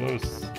close.